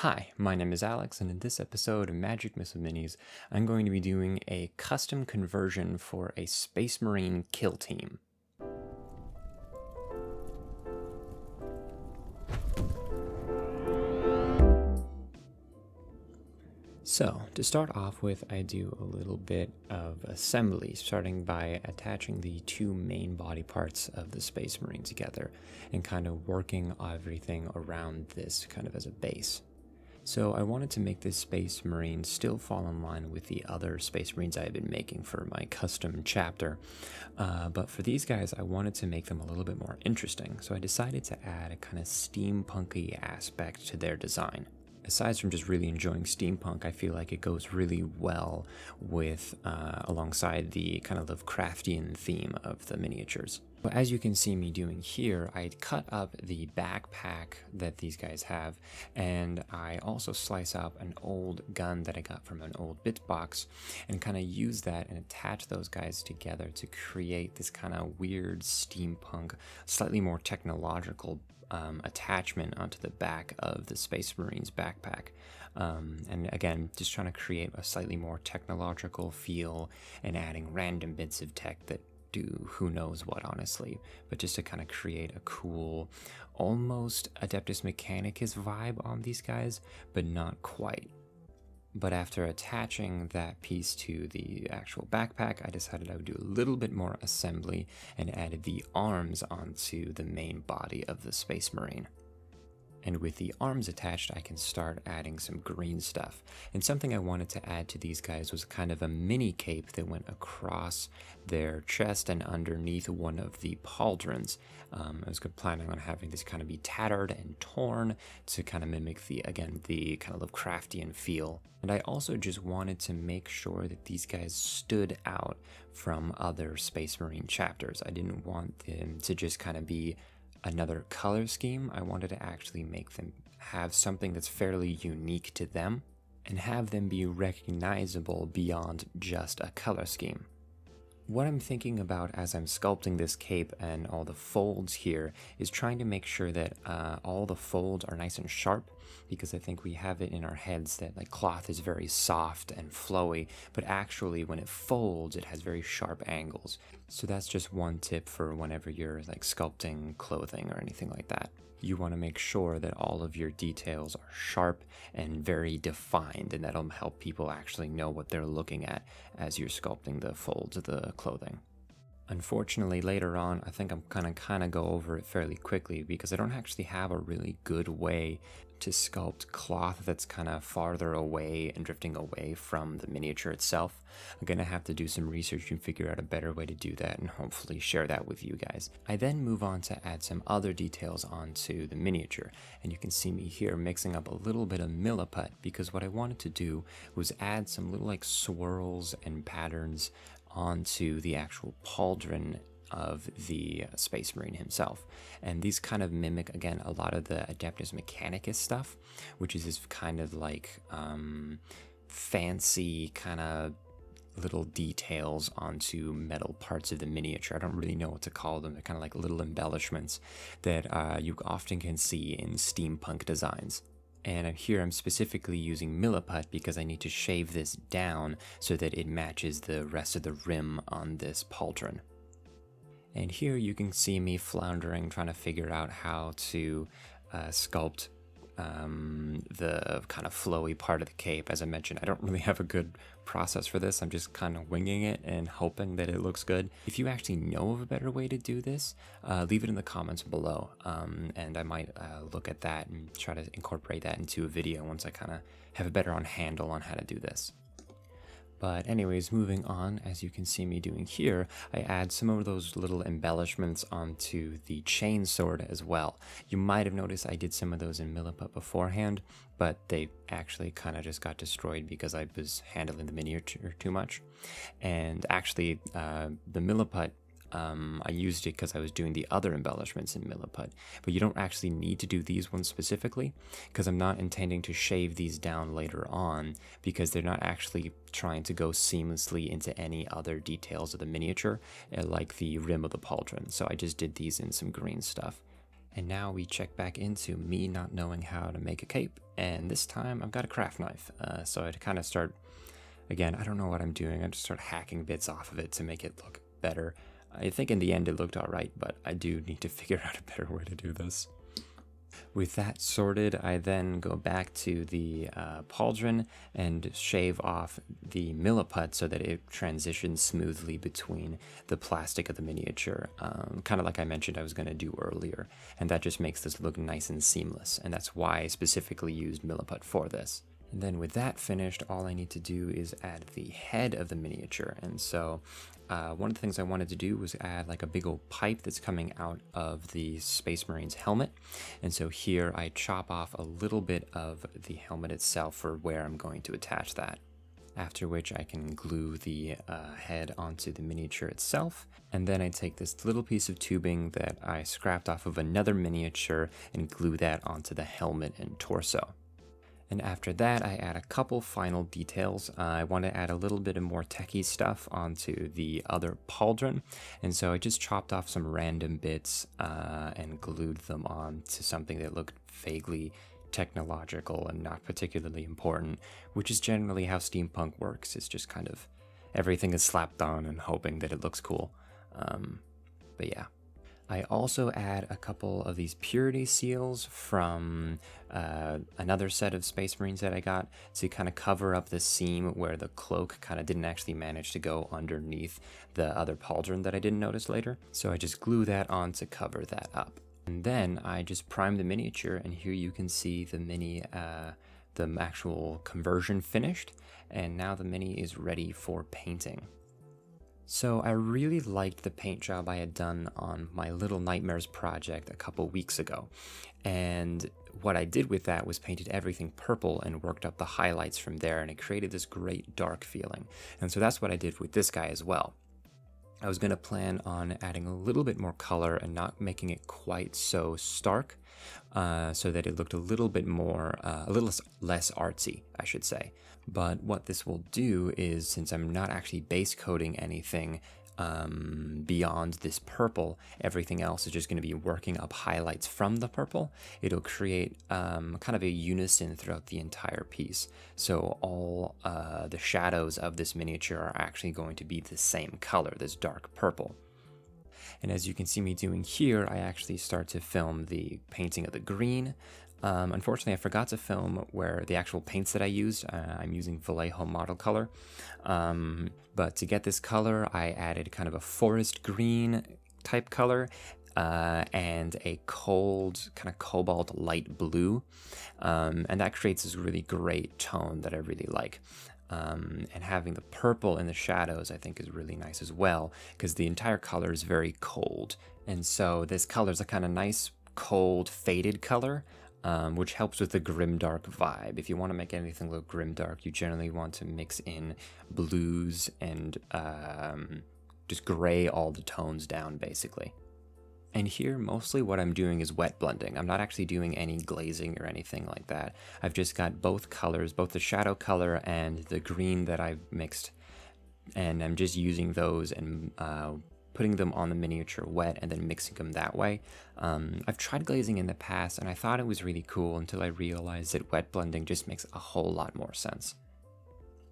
Hi, my name is Alex, and in this episode of Magic Missile Minis, I'm going to be doing a custom conversion for a Space Marine kill team. So, to start off with, I do a little bit of assembly, starting by attaching the two main body parts of the Space Marine together and kind of working everything around this kind of as a base. So I wanted to make this Space Marine still fall in line with the other Space Marines I had been making for my custom chapter. Uh, but for these guys, I wanted to make them a little bit more interesting. So I decided to add a kind of steampunky aspect to their design aside from just really enjoying steampunk, I feel like it goes really well with uh, alongside the kind of Lovecraftian theme of the miniatures. But as you can see me doing here, I cut up the backpack that these guys have, and I also slice up an old gun that I got from an old bit box, and kind of use that and attach those guys together to create this kind of weird steampunk, slightly more technological um, attachment onto the back of the Space Marines backpack. Um, and again, just trying to create a slightly more technological feel and adding random bits of tech that do who knows what, honestly, but just to kind of create a cool, almost Adeptus Mechanicus vibe on these guys, but not quite. But after attaching that piece to the actual backpack, I decided I would do a little bit more assembly and added the arms onto the main body of the Space Marine. And with the arms attached, I can start adding some green stuff. And something I wanted to add to these guys was kind of a mini cape that went across their chest and underneath one of the pauldrons. Um, I was planning on having this kind of be tattered and torn to kind of mimic the, again, the kind of Lovecraftian feel. And I also just wanted to make sure that these guys stood out from other Space Marine chapters. I didn't want them to just kind of be another color scheme. I wanted to actually make them have something that's fairly unique to them and have them be recognizable beyond just a color scheme. What I'm thinking about as I'm sculpting this cape and all the folds here is trying to make sure that uh, all the folds are nice and sharp because I think we have it in our heads that like cloth is very soft and flowy, but actually when it folds, it has very sharp angles. So that's just one tip for whenever you're like sculpting clothing or anything like that you want to make sure that all of your details are sharp and very defined, and that'll help people actually know what they're looking at as you're sculpting the folds of the clothing. Unfortunately, later on, I think I'm gonna kind of go over it fairly quickly because I don't actually have a really good way to sculpt cloth that's kind of farther away and drifting away from the miniature itself. I'm gonna have to do some research and figure out a better way to do that and hopefully share that with you guys. I then move on to add some other details onto the miniature and you can see me here mixing up a little bit of milliput because what I wanted to do was add some little like swirls and patterns onto the actual pauldron of the Space Marine himself. And these kind of mimic, again, a lot of the Adeptus Mechanicus stuff, which is this kind of like um, fancy kind of little details onto metal parts of the miniature. I don't really know what to call them. They're kind of like little embellishments that uh, you often can see in steampunk designs. And here I'm specifically using Milliput because I need to shave this down so that it matches the rest of the rim on this pauldron. And here you can see me floundering, trying to figure out how to uh, sculpt um, the kind of flowy part of the cape. As I mentioned, I don't really have a good process for this. I'm just kind of winging it and hoping that it looks good. If you actually know of a better way to do this, uh, leave it in the comments below. Um, and I might uh, look at that and try to incorporate that into a video once I kind of have a better on handle on how to do this. But anyways, moving on, as you can see me doing here, I add some of those little embellishments onto the chain sword as well. You might have noticed I did some of those in Milliput beforehand, but they actually kind of just got destroyed because I was handling the miniature too much. And actually, uh, the Milliput um, I used it because I was doing the other embellishments in Milliput, but you don't actually need to do these ones specifically because I'm not intending to shave these down later on because they're not actually trying to go seamlessly into any other details of the miniature uh, like the rim of the pauldron. So I just did these in some green stuff. And now we check back into me not knowing how to make a cape, and this time I've got a craft knife. Uh, so I kind of start, again, I don't know what I'm doing, I just start hacking bits off of it to make it look better. I think in the end it looked alright, but I do need to figure out a better way to do this. With that sorted, I then go back to the uh, pauldron and shave off the milliput so that it transitions smoothly between the plastic of the miniature, um, kind of like I mentioned I was going to do earlier. And that just makes this look nice and seamless, and that's why I specifically used milliput for this. And then with that finished, all I need to do is add the head of the miniature. And so uh, one of the things I wanted to do was add like a big old pipe that's coming out of the Space Marine's helmet. And so here I chop off a little bit of the helmet itself for where I'm going to attach that. After which I can glue the uh, head onto the miniature itself. And then I take this little piece of tubing that I scrapped off of another miniature and glue that onto the helmet and torso. And after that, I add a couple final details. Uh, I want to add a little bit of more techie stuff onto the other pauldron. And so I just chopped off some random bits uh, and glued them on to something that looked vaguely technological and not particularly important, which is generally how steampunk works. It's just kind of everything is slapped on and hoping that it looks cool. Um, but yeah. I also add a couple of these purity seals from uh, another set of Space Marines that I got to kind of cover up the seam where the cloak kind of didn't actually manage to go underneath the other pauldron that I didn't notice later. So I just glue that on to cover that up. And then I just prime the miniature and here you can see the mini, uh, the actual conversion finished. And now the mini is ready for painting. So I really liked the paint job I had done on my Little Nightmares project a couple weeks ago. And what I did with that was painted everything purple and worked up the highlights from there and it created this great dark feeling. And so that's what I did with this guy as well. I was going to plan on adding a little bit more color and not making it quite so stark uh, so that it looked a little bit more, uh, a little less artsy, I should say. But what this will do is, since I'm not actually base coating anything um, beyond this purple, everything else is just going to be working up highlights from the purple. It'll create um, kind of a unison throughout the entire piece. So all uh, the shadows of this miniature are actually going to be the same color, this dark purple. And as you can see me doing here, I actually start to film the painting of the green. Um, unfortunately, I forgot to film where the actual paints that I used. Uh, I'm using Vallejo model color. Um, but to get this color, I added kind of a forest green type color uh, and a cold kind of cobalt light blue. Um, and that creates this really great tone that I really like. Um, and having the purple in the shadows, I think, is really nice as well, because the entire color is very cold. And so this color is a kind of nice, cold, faded color, um, which helps with the grimdark vibe. If you want to make anything look grimdark, you generally want to mix in blues and um, just gray all the tones down, basically. And here, mostly what I'm doing is wet blending. I'm not actually doing any glazing or anything like that. I've just got both colors, both the shadow color and the green that I've mixed. And I'm just using those and uh, putting them on the miniature wet and then mixing them that way. Um, I've tried glazing in the past and I thought it was really cool until I realized that wet blending just makes a whole lot more sense.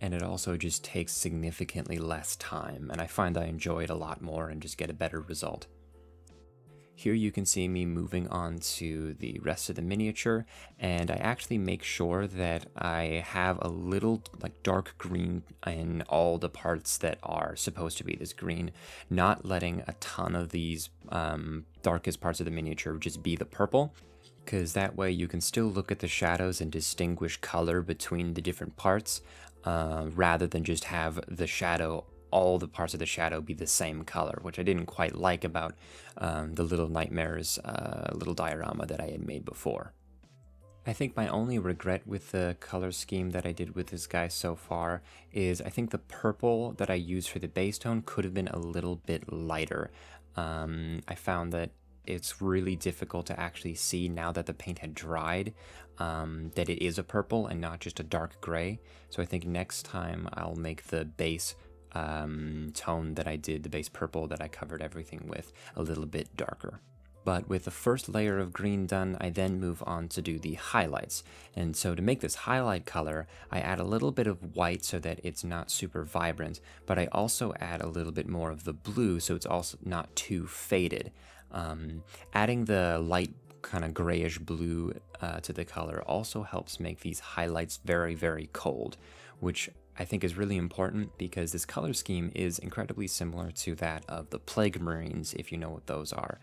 And it also just takes significantly less time, and I find I enjoy it a lot more and just get a better result. Here you can see me moving on to the rest of the miniature and I actually make sure that I have a little like dark green in all the parts that are supposed to be this green, not letting a ton of these um, darkest parts of the miniature just be the purple because that way you can still look at the shadows and distinguish color between the different parts uh, rather than just have the shadow all the parts of the shadow be the same color, which I didn't quite like about um, the Little Nightmares uh, little diorama that I had made before. I think my only regret with the color scheme that I did with this guy so far is I think the purple that I used for the base tone could have been a little bit lighter. Um, I found that it's really difficult to actually see now that the paint had dried um, that it is a purple and not just a dark gray. So I think next time I'll make the base um, tone that I did, the base purple that I covered everything with, a little bit darker. But with the first layer of green done, I then move on to do the highlights. And so to make this highlight color, I add a little bit of white so that it's not super vibrant, but I also add a little bit more of the blue so it's also not too faded. Um, adding the light kind of grayish blue uh, to the color also helps make these highlights very, very cold, which I think is really important because this color scheme is incredibly similar to that of the Plague Marines, if you know what those are.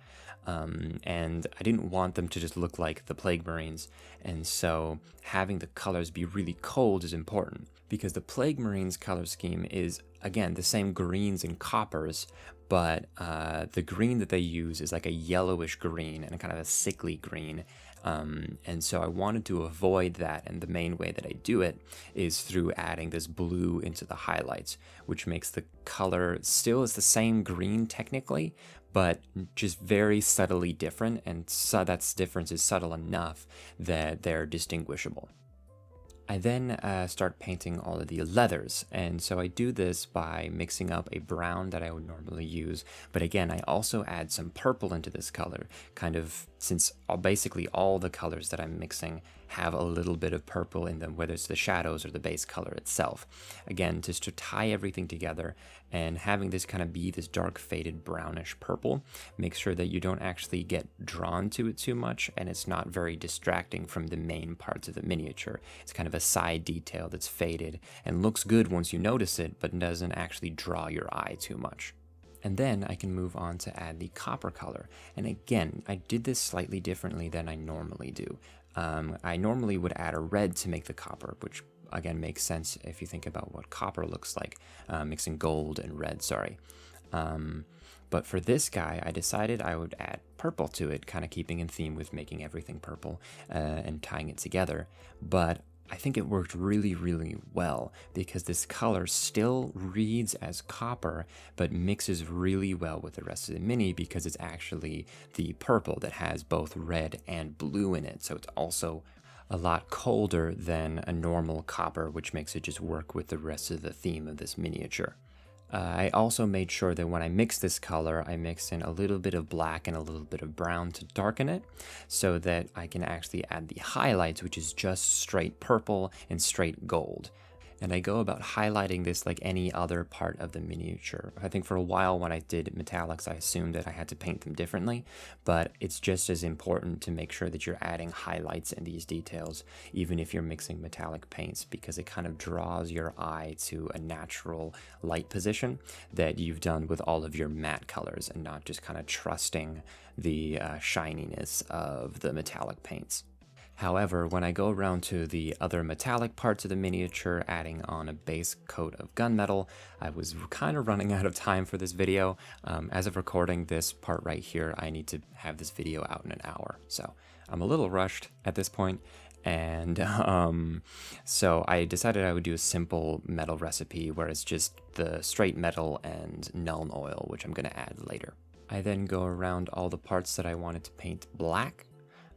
Um, and I didn't want them to just look like the Plague Marines, and so having the colors be really cold is important because the Plague Marines color scheme is, again, the same greens and coppers, but uh, the green that they use is like a yellowish green and kind of a sickly green. Um, and so I wanted to avoid that, and the main way that I do it is through adding this blue into the highlights, which makes the color still is the same green technically, but just very subtly different, and so that difference is subtle enough that they're distinguishable. I then uh, start painting all of the leathers, and so I do this by mixing up a brown that I would normally use, but again, I also add some purple into this color, kind of since basically all the colors that I'm mixing have a little bit of purple in them, whether it's the shadows or the base color itself. Again, just to tie everything together and having this kind of be this dark faded brownish purple, make sure that you don't actually get drawn to it too much and it's not very distracting from the main parts of the miniature. It's kind of a side detail that's faded and looks good once you notice it, but doesn't actually draw your eye too much. And then I can move on to add the copper color. And again, I did this slightly differently than I normally do. Um, I normally would add a red to make the copper, which again makes sense if you think about what copper looks like, uh, mixing gold and red, sorry. Um, but for this guy, I decided I would add purple to it, kind of keeping in theme with making everything purple uh, and tying it together. But I think it worked really, really well because this color still reads as copper, but mixes really well with the rest of the mini because it's actually the purple that has both red and blue in it. So it's also a lot colder than a normal copper, which makes it just work with the rest of the theme of this miniature. Uh, I also made sure that when I mix this color, I mix in a little bit of black and a little bit of brown to darken it so that I can actually add the highlights, which is just straight purple and straight gold and I go about highlighting this like any other part of the miniature. I think for a while when I did metallics, I assumed that I had to paint them differently, but it's just as important to make sure that you're adding highlights in these details, even if you're mixing metallic paints, because it kind of draws your eye to a natural light position that you've done with all of your matte colors and not just kind of trusting the uh, shininess of the metallic paints. However, when I go around to the other metallic parts of the miniature, adding on a base coat of gunmetal, I was kind of running out of time for this video. Um, as of recording this part right here, I need to have this video out in an hour. So I'm a little rushed at this point, and um, so I decided I would do a simple metal recipe where it's just the straight metal and Nuln oil, which I'm going to add later. I then go around all the parts that I wanted to paint black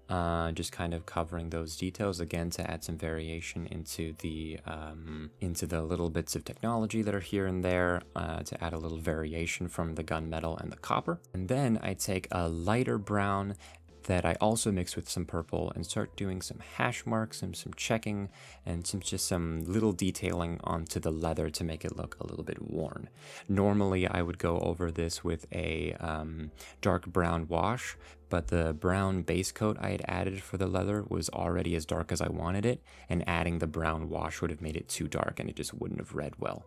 uh, just kind of covering those details again to add some variation into the um, into the little bits of technology that are here and there uh, to add a little variation from the gunmetal and the copper. And then I take a lighter brown that I also mix with some purple and start doing some hash marks and some checking and some just some little detailing onto the leather to make it look a little bit worn. Normally I would go over this with a um, dark brown wash, but the brown base coat I had added for the leather was already as dark as I wanted it, and adding the brown wash would have made it too dark and it just wouldn't have read well.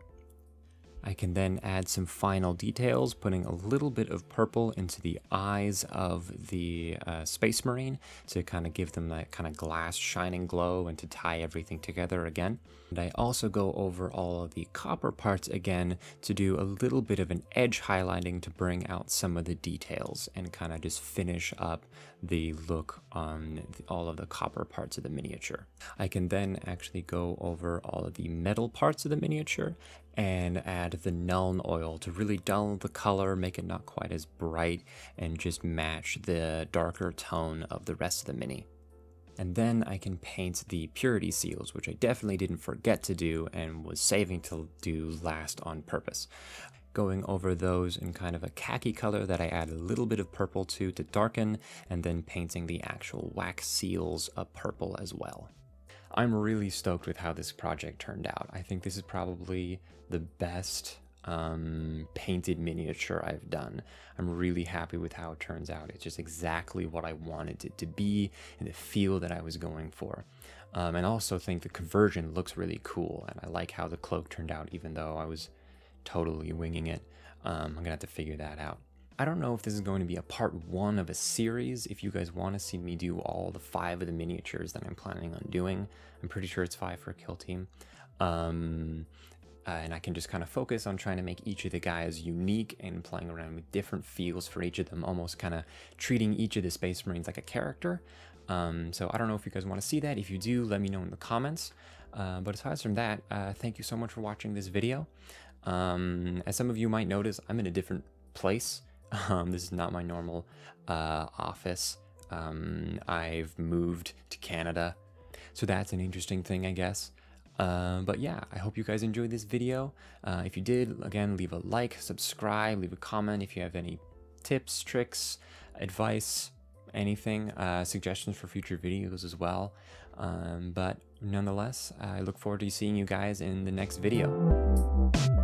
I can then add some final details, putting a little bit of purple into the eyes of the uh, Space Marine to kind of give them that kind of glass shining glow and to tie everything together again. And I also go over all of the copper parts again to do a little bit of an edge highlighting to bring out some of the details and kind of just finish up the look on all of the copper parts of the miniature. I can then actually go over all of the metal parts of the miniature and add the Nuln oil to really dull the color, make it not quite as bright, and just match the darker tone of the rest of the mini. And then I can paint the purity seals, which I definitely didn't forget to do and was saving to do last on purpose. going over those in kind of a khaki color that I add a little bit of purple to to darken, and then painting the actual wax seals a purple as well. I'm really stoked with how this project turned out. I think this is probably the best um, painted miniature I've done. I'm really happy with how it turns out. It's just exactly what I wanted it to be and the feel that I was going for. Um, and also think the conversion looks really cool and I like how the cloak turned out even though I was totally winging it. Um, I'm gonna have to figure that out. I don't know if this is going to be a part one of a series. If you guys want to see me do all the five of the miniatures that I'm planning on doing, I'm pretty sure it's five for a kill team. Um, uh, and I can just kind of focus on trying to make each of the guys unique and playing around with different feels for each of them, almost kind of treating each of the Space Marines like a character. Um, so I don't know if you guys want to see that. If you do, let me know in the comments. Uh, but aside from that, uh, thank you so much for watching this video. Um, as some of you might notice, I'm in a different place. Um, this is not my normal uh, office. Um, I've moved to Canada, so that's an interesting thing, I guess. Uh, but yeah, I hope you guys enjoyed this video. Uh, if you did, again, leave a like, subscribe, leave a comment if you have any tips, tricks, advice, anything, uh, suggestions for future videos as well. Um, but nonetheless, I look forward to seeing you guys in the next video.